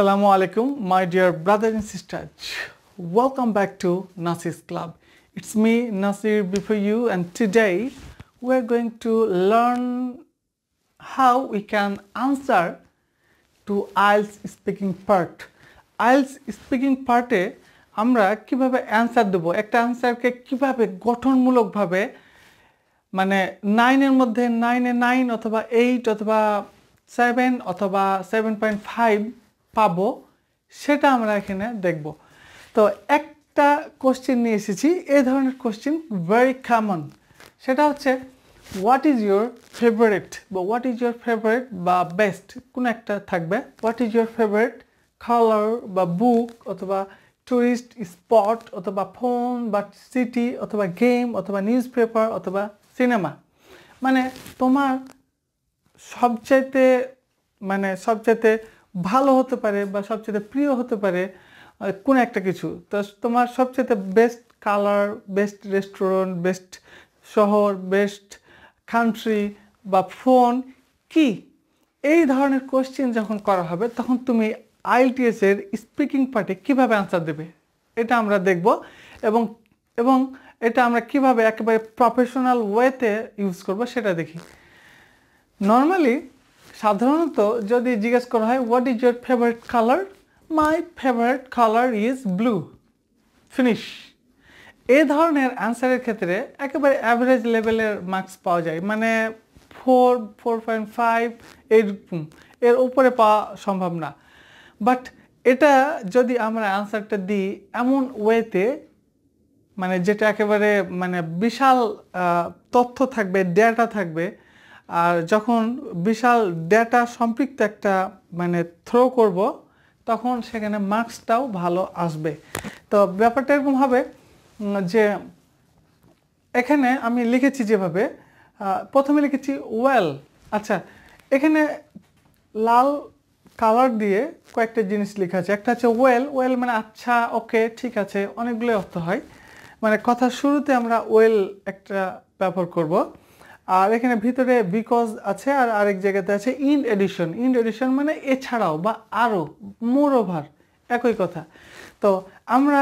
Assalamu alaikum, my dear brothers and sisters. Welcome back to Nasir's Club. It's me, Nasir, before you, and today we're going to learn how we can answer to IELTS speaking part. IELTS speaking পার্টে আমরা কীভাবে answer দেবো একটা অ্যান্সারকে কীভাবে গঠনমূলকভাবে মানে নাইনের মধ্যে নাইনে নাইন অথবা এইট অথবা সেভেন অথবা সেভেন পয়েন্ট ফাইভ পাবো, সেটা আমরা এখানে দেখব। তো একটা কোশ্চেন নিয়ে এসেছি এই ধরনের কোশ্চেন ভেরি কমন সেটা হচ্ছে হোয়াট ইজ ইউর ফেভারিট বা হোয়াট ইজ ইউর ফেভারিট বা বেস্ট কোনো একটা থাকবে। What is your favourite colour বা বুক অথবা টুরিস্ট স্পট অথবা ফোন বা সিটি অথবা গেম অথবা নিউজ পেপার অথবা সিনেমা মানে তোমার সবচাইতে মানে সবচাইতে ভালো হতে পারে বা সবচেয়ে প্রিয় হতে পারে কোনো একটা কিছু। তো তোমার সবচেয়ে best colour best restaurant best শহর বেস্ট কান্ট্রি বা ফোন কি? এই ধরনের কোশ্চেন যখন করা হবে, তখন তুমি আইএলটিএস এর স্পিকিং পার্টে কীভাবে আনসার দেবে? এটা আমরা দেখব এবং এবং এটা আমরা কীভাবে একেবারে প্রফেশনাল ওয়েতে ইউজ করব সেটা দেখি। নর্মালি সাধারণত যদি জিজ্ঞেস করা হয় what is your favourite colour my favourite colour is blue finish এই ধরনের অ্যান্সারের ক্ষেত্রে একেবারে অ্যাভারেজ লেভেলের মার্কস পাওয়া যায়। মানে ফোর ফোর পয়েন্ট ফাইভ এইরকম এর উপরে পাওয়া সম্ভব না। বাট এটা যদি আমরা অ্যান্সারটা দিই এমন ওয়েতে মানে যেটা একেবারে মানে বিশাল তথ্য থাকবে ডেটা থাকবে আর যখন বিশাল ডেটা সম্পৃক্ত একটা মানে থ্রো করব, তখন সেখানে মার্কসটাও ভালো আসবে। তো ব্যাপারটা এরকম হবে যে এখানে আমি লিখেছি যেভাবে প্রথমে লিখেছি ওয়েল আচ্ছা এখানে লাল কালার দিয়ে কয়েকটা জিনিস লেখা আছে। একটা হচ্ছে ওয়েল ওয়েল মানে আচ্ছা ওকে ঠিক আছে অনেকগুলো অর্থ হয়। মানে কথার শুরুতে আমরা ওয়েল একটা ব্যবহার করব। আর এখানে ভিতরে বিকজ আছে আর আরেক জায়গাতে আছে ইন এডিশন ইন এডিশন মানে এছাড়াও বা আরও মোর ওভার একই কথা। তো আমরা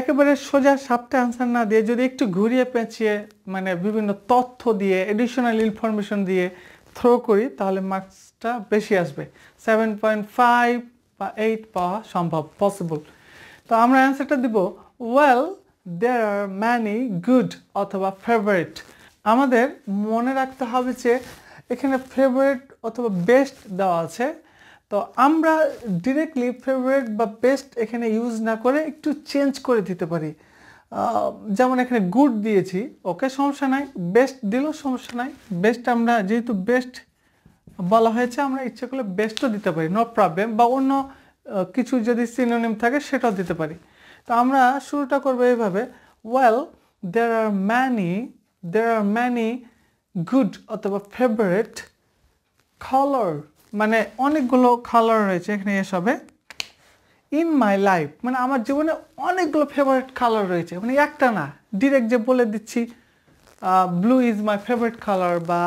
একেবারে সোজা সাপটা আনসার না দিয়ে যদি একটু ঘুরিয়ে পেঁচিয়ে মানে বিভিন্ন তথ্য দিয়ে এডিশনাল ইনফরমেশন দিয়ে থ্রো করি, তাহলে মার্কসটা বেশি আসবে। সেভেন পয়েন্ট ফাইভ বা এইট পাওয়া সম্ভব পসিবল তো আমরা অ্যান্সারটা দিব well there are many good অথবা ফেভারিট আমাদের মনে রাখতে হবে যে এখানে ফেভারিট অথবা বেস্ট দেওয়া আছে। তো আমরা ডিরেক্টলি ফেভারিট বা বেস্ট এখানে ইউজ না করে একটু চেঞ্জ করে দিতে পারি। যেমন এখানে গুড দিয়েছি ওকে সমস্যা নাই। বেস্ট দিলেও সমস্যা নাই। বেস্ট আমরা যেহেতু বেস্ট বলা হয়েছে, আমরা ইচ্ছে করলে বেস্টও দিতে পারি নো প্রবলেম বা অন্য কিছু যদি সিনোনিম থাকে, সেটাও দিতে পারি। তো আমরা শুরুটা করব এইভাবে। Well there are many there are many good অথবা ফেভারেট কালার মানে অনেকগুলো কালার রয়েছে এখানে এসবে ইন মাই লাইফ মানে আমার জীবনে অনেকগুলো ফেভারিট কালার রয়েছে। মানে একটা না ডিরেক্ট যে বলে দিচ্ছি blue is my favourite colour বা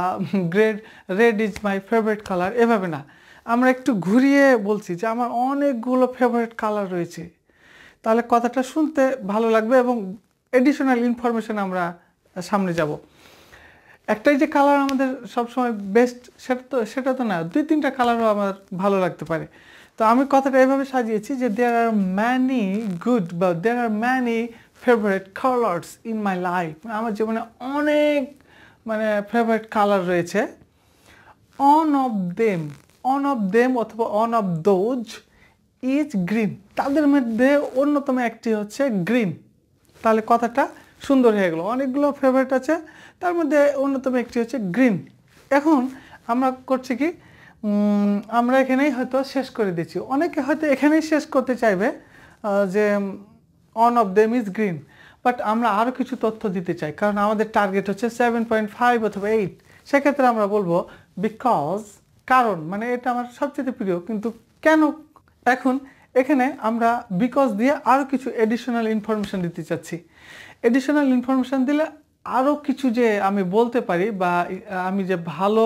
grade red is my favourite colour এভাবে না। আমরা একটু ঘুরিয়ে বলছি যে আমার অনেকগুলো ফেভারিট কালার রয়েছে। তাহলে কথাটা শুনতে ভালো লাগবে এবং এডিশনাল ইনফরমেশন আমরা সামনে যাব। একটাই যে কালার আমাদের সবসময় বেস্ট সেটা তো সেটা তো না, দুই তিনটা কালারও আমার ভালো লাগতে পারে। তো আমি কথাটা এভাবে সাজিয়েছি যে দেয়ার আর ম্যানি গুড বা there are many favourite colours in my life আমার জীবনে অনেক মানে ফেভারিট কালার রয়েছে। One of them one of them অথবা one of those is green তাদের মধ্যে অন্যতম একটি হচ্ছে গ্রিন তাহলে কথাটা সুন্দর হয়ে গেলো। অনেকগুলো ফেভারিট আছে। তার মধ্যে অন্যতম একটি হচ্ছে গ্রিন এখন আমরা করছি কি আমরা এখানেই হয়তো শেষ করে দিচ্ছি। অনেকে হয়তো এখানেই শেষ করতে চাইবে যে one of them is green but আমরা আরও কিছু তথ্য দিতে চাই। কারণ আমাদের টার্গেট হচ্ছে সেভেন পয়েন্ট ফাইভ অথবা এইট সেক্ষেত্রে আমরা বলব বিকজ কারণ মানে এটা আমার সবচেয়ে প্রিয়। কিন্তু কেন এখন এখানে আমরা বিকজ দিয়ে আরও কিছু এডিশনাল ইনফরমেশন দিতে চাচ্ছি? এডিশনাল ইনফরমেশন দিলে আরও কিছু যে আমি বলতে পারি বা আমি যে ভালো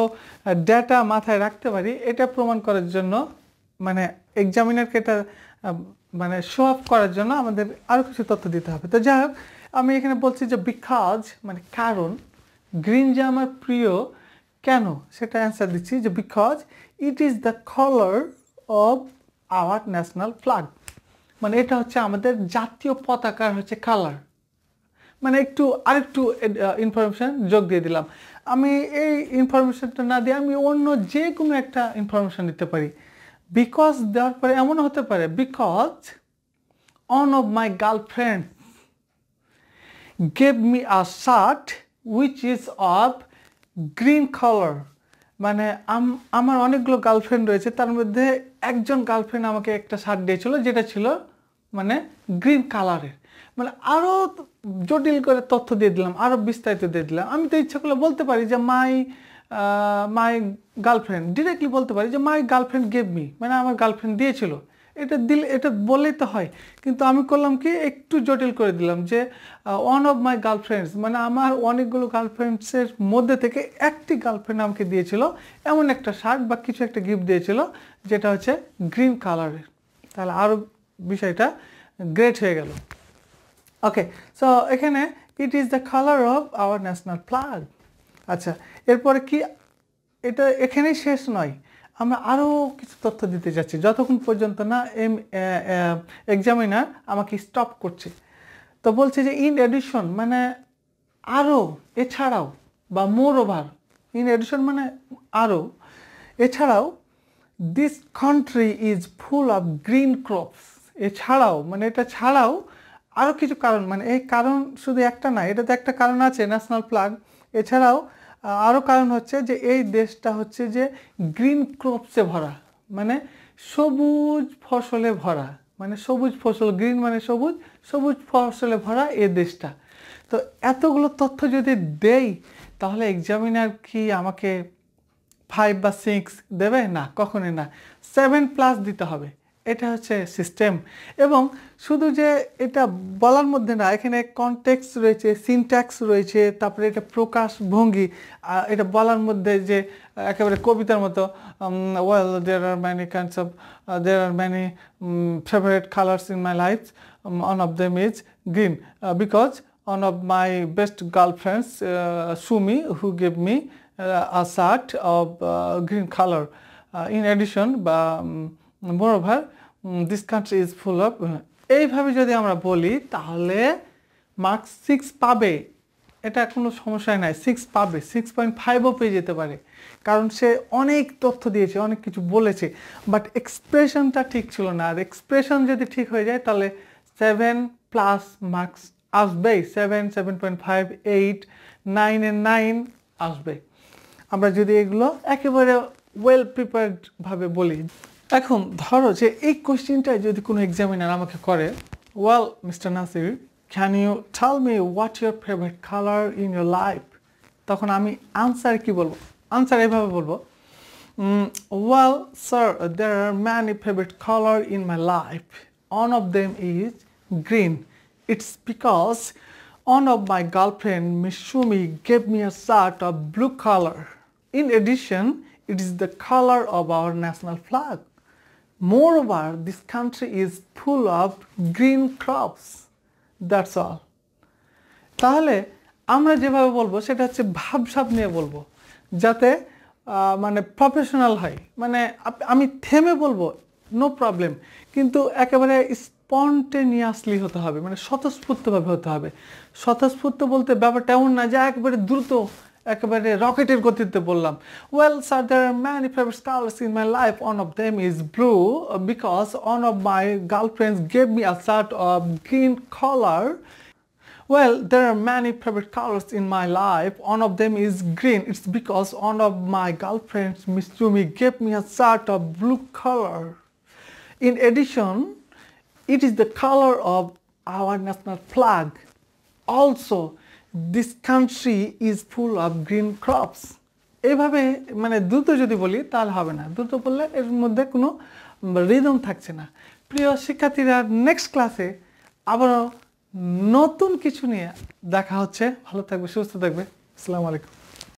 ডেটা মাথায় রাখতে পারি, এটা প্রমাণ করার জন্য মানে এক্সামিনারকে এটা মানে শো অফ করার জন্য আমাদের আরও কিছু তথ্য দিতে হবে। তো যাই হোক, আমি এখানে বলছি যে বিকজ মানে কারণ গ্রিন যে আমার প্রিয়, কেন? সেটা অ্যান্সার দিচ্ছি যে because it is the colour of our national flag মানে এটা হচ্ছে আমাদের জাতীয় পতাকার হচ্ছে কালার মানে একটু, আরেকটু ইনফরমেশন যোগ দিয়ে দিলাম। আমি এই ইনফরমেশনটা না দিয়ে আমি অন্য যে কোনো একটা ইনফরমেশন দিতে পারি। বিকজ দেওয়ার পরে এমনও হতে পারে because one of my girlfriend gave me a shirt which is of green colour মানে আম- আমার অনেকগুলো গার্লফ্রেন্ড রয়েছে, তার মধ্যে একজন গার্লফ্রেন্ড আমাকে একটা শার্ট দিয়েছিল, যেটা ছিল মানে গ্রিন কালারের মানে আরও জটিল করে তথ্য দিয়ে দিলাম আরও বিস্তারিত দিয়ে দিলাম। আমি তো ইচ্ছা করলে বলতে পারি যে, মাই মাই গার্লফ্রেন্ড ডিরেক্টলি বলতে পারি যে, মাই গার্লফ্রেন্ড গেভ মি মানে আমার গার্লফ্রেন্ড দিয়েছিল। এটা দিলে, এটা বললেই তো হয়। কিন্তু আমি করলাম কি, একটু জটিল করে দিলাম যে ওয়ান অফ মাই গার্লফ্রেন্ডস মানে আমার অনেকগুলো গার্লফ্রেন্ডসের মধ্যে থেকে একটি গার্লফ্রেন্ড আমাকে দিয়েছিল, এমন একটা শার্ট বা কিছু একটা গিফট দিয়েছিল, যেটা হচ্ছে গ্রিন কালারের। তাহলে আরও বিষয়টা গ্রেট হয়ে গেল। ওকে সো এখানে it is the colour of our national flag আচ্ছা এরপরে কি, এটা এখানেই শেষ নয়। আমরা আরও কিছু তথ্য দিতে যাচ্ছি। যতক্ষণ পর্যন্ত না এম এক্সামিনার আমাকে স্টপ করছে। তো বলছে যে ইন এডিশন মানে আরও এছাড়াও বা মোর ওভার ইন এডিশন মানে আরও এছাড়াও this country is full of green crops এছাড়াও মানে এটা ছাড়াও আরও কিছু কারণ মানে এই কারণ শুধু একটা না এটা তো একটা কারণ আছে ন্যাশনাল ফ্ল্যাগ এছাড়াও আরও কারণ হচ্ছে যে এই দেশটা হচ্ছে যে গ্রিন ক্রপসে ভরা মানে সবুজ ফসলে ভরা মানে সবুজ ফসল গ্রিন মানে সবুজ সবুজ ফসলে ভরা এ দেশটা। তো এতগুলো তথ্য যদি দেই, তাহলে এক্সামিনার কি আমাকে ফাইভ বা সিক্স দেবে? না, কখনোই না। সেভেন প্লাস দিতে হবে। এটা হচ্ছে সিস্টেম এবং শুধু যে এটা বলার মধ্যে না এখানে কনটেক্স রয়েছে সিনট্যাক্স রয়েছে তারপরে এটা প্রকাশ ভঙ্গি এটা বলার মধ্যে যে একেবারে কবিতার মতো well there are many kinds of there are many favourite colours in my life one of them is green because girlfriends, uh, Sumi, who gave me uh, a shirt of uh, green color. Uh, in addition, um, moreover, um, this is full of এইভাবে যদি আমরা বলি তাহলে marks six পাবে। এটা কোনো সমস্যাই নাই। সিক্স পাবে। সিক্স পয়েন্ট ফাইভও পেয়ে যেতে পারে। কারণ সে অনেক তথ্য দিয়েছে অনেক কিছু বলেছে। বাট এক্সপ্রেশনটা ঠিক ছিল না। আর এক্সপ্রেশন যদি ঠিক হয়ে যায় তাহলে সেভেন প্লাস মার্কস আসবেই seven seven point five eight নাইনের নাইন আসবে। আমরা যদি এগুলো একেবারে ওয়েল প্রিপেয়ার্ডভাবে বলি এখন ধরো যে এই কোশ্চিনটা যদি কোনো এক্সামিনার আমাকে করে well mister Nasir can you tell me what your favourite colour in your life তখন আমি আনসার কি বলব? আনসার এভাবে বলব well sir there are many favourite colour in my life one of them is green it's because one of my girlfriend Misumi gave me a shirt of blue colour in addition it is the colour of our national flag moreover, this country is full of green crops. That's all. তাহলে আমরা যেভাবে বলব, সেটা হচ্ছে ভাবসাব নিয়ে বলব, যাতে মানে প্রফেশনাল হয়। মানে আমি থেমে বলব নো প্রবলেম কিন্তু একেবারে স্পন্টেনিয়াসলি হতে হবে মানে স্বতঃস্ফূর্তভাবে হতে হবে। স্বতঃস্ফূর্ত বলতে ব্যাপারটা এমন না যে একেবারে দ্রুত একেবারে রকেটের গতিতে বললাম well sir there are many favorite colors in my life one of them is blue uh, because one of my girlfriends gave me a shirt of green color well, there are many favorite colors in my life. One of them is green. It's because one of my girlfriends, Miss Yumi, gave me a shirt of blue color. In addition, it is the color of our national flag. Also, this country is full of green crops এইভাবে মানে দ্রুত যদি বলি, তাহলে হবে না। দ্রুত বললে এর মধ্যে কোনো রিদম থাকছে না। প্রিয় শিক্ষার্থীরা নেক্সট ক্লাসে আবারও নতুন কিছু নিয়ে দেখা হচ্ছে। ভালো থাকবে, সুস্থ থাকবে। আসসালামু আলাইকুম।